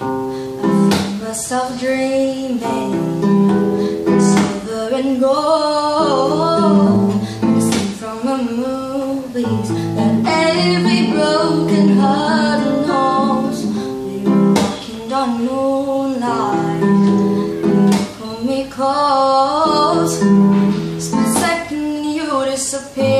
myself dreaming in silver and gold. I see from the movies that every broken heart knows. We were walking on moonlight, and you pulled me close. Split second you disappear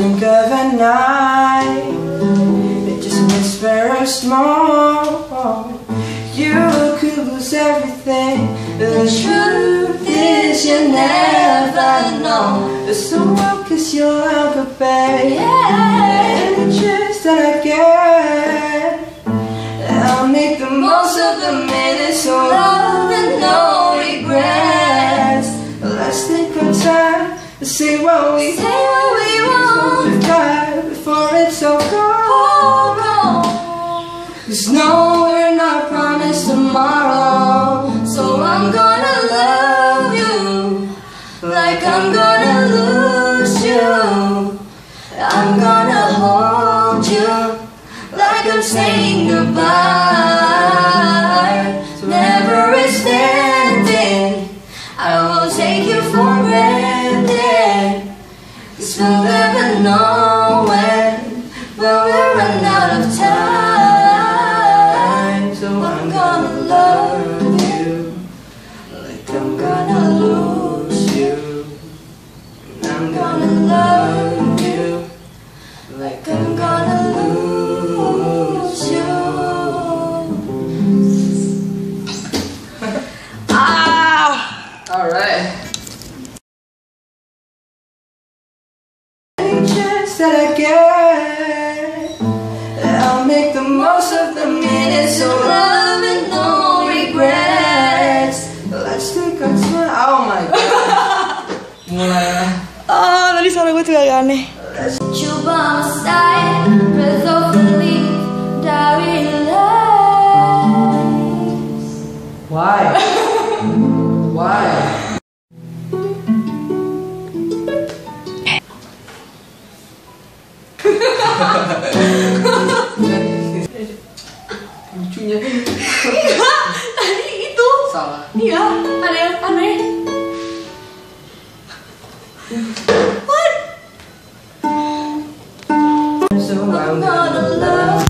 blink of an eye It just whisper of small You could lose everything. The truth is you never know. It's so well cause you'll have a baby Yeah. And the chance that I get I'll make the most of the minutes So love and no regrets. Let's take our time to see what we Say what we Before it's all gone Oh, no. Cause no, we're not that I get I'll make the most of the minutes So love and no regrets. Let's take our time Oh my god Mulai Ah, tadi suara gue agak aneh. My side, breath Pareho kami. What? So, I'm gonna love